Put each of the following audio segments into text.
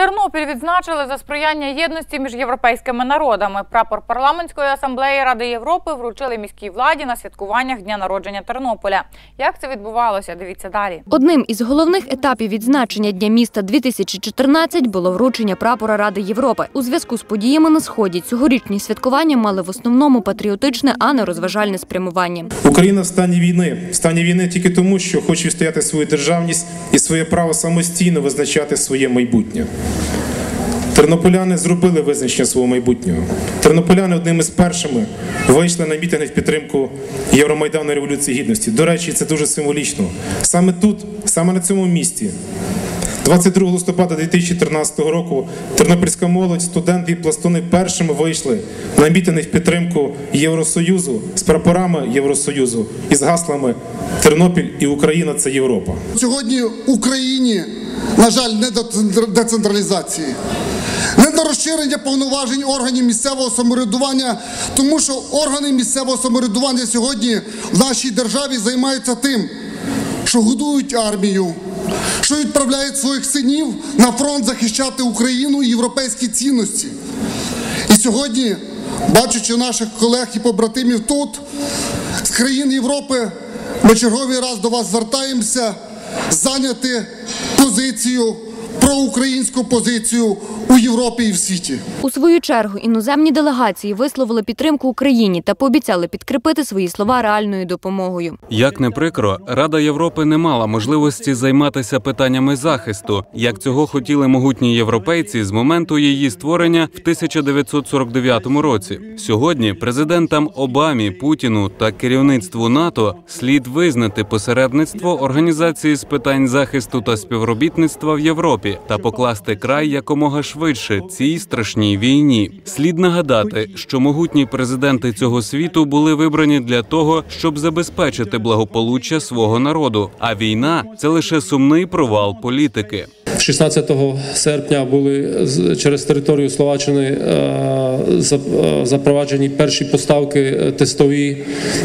Тернопіль відзначили за сприяння єдності між європейськими народами. Прапор парламентської асамблеї Ради Європи вручили міській владі на святкуваннях дня народження Тернополя. Як це відбувалося? Дивіться далі. Одним із головних етапів відзначення Дня міста 2014 було вручення прапора Ради Європи. У зв'язку з подіями на сході цьогорічні святкування мали в основному патріотичне, а не розважальне спрямування. Україна в стані війни. В стані війни тільки тому, що хоче відстояти свою державність і своє право самостійно визначати своє майбутнє. Тернополяни зробили визначення свого майбутнього. Тернополяни одними з першими вийшли на мітинги в підтримку Євромайдану Революції Гідності. До речі, це дуже символічно. Саме тут, саме на цьому місці, 22 листопада 2013 року тернопільська молодь, студенти і пластуни першими вийшли на мітинги в підтримку Євросоюзу з прапорами Євросоюзу і з гаслами Тернопіль і Україна це Європа. Сьогодні Україні, на жаль, не до децентралізації, не до розширення повноважень органів місцевого самоврядування, тому що органи місцевого самоврядування сьогодні в нашій державі займаються тим, що годують армію, що відправляють своїх синів на фронт захищати Україну і європейські цінності. І сьогодні, бачачи наших колег і побратимів тут, з країн Європи, ми черговий раз до вас звертаємося зайняти позицію, проукраїнську позицію у Європі і в світі. У свою чергу іноземні делегації висловили підтримку Україні та пообіцяли підкріпити свої слова реальною допомогою. Як не прикро, Рада Європи не мала можливості займатися питаннями захисту, як цього хотіли могутні європейці з моменту її створення в 1949 році. Сьогодні президентам Обамі, Путіну та керівництву НАТО слід визнати посередництво організації з питань захисту та співробітництва в Європі та покласти край якомога швидше цій страшній війні. Слід нагадати, що могутні президенти цього світу були вибрані для того, щоб забезпечити благополуччя свого народу. А війна це лише сумний провал політики. 16 серпня були через територію Словаччини е, е, запроваджені перші поставки е, тестові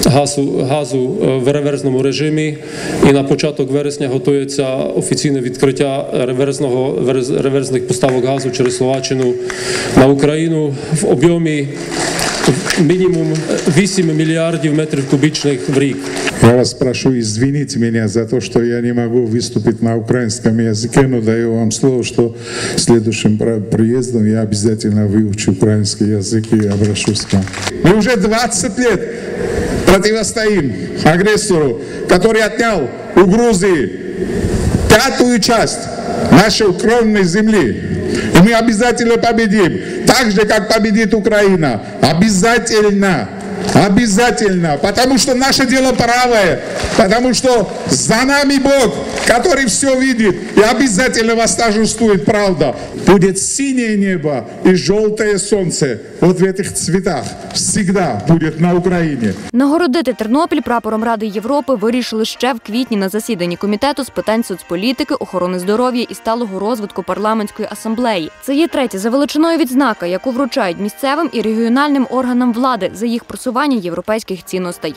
газу, газу в реверсному режимі. І на початок вересня готується офіційне відкриття реверсного верез- реверсних поставок газу через Словаччину на Україну в об'ємі мінімум 8 мільярдів метрів кубічних в рік. Я вас прошу извинить меня за то, что я не могу выступить на украинском языке, но даю вам слово, что следующим про- приездом я обязательно выучу украинский язык и обращусь к вам. Мы уже 20 лет противостоим агрессору, который отнял у Грузии пятую часть нашей укромной земли. И мы обязательно победим, Так же, как победит Украина. Обязательно. Обязательно. Потому что наше дело правое. Потому что за нами Бог, который все видит. И обязательно восторжествует правда. Будет синее небо и желтое солнце. Вот в этих цветах. Всегда будет на Украине. Нагородити Тернопіль прапором Ради Європи вирішили ще в квітні на засіданні комітету з питань соцполітики, охорони здоров'я і сталого розвитку парламентської асамблеї. Це є третя за величиною відзнака, яку вручають місцевим і регіональним органам влади за їх просування європейських цінностей.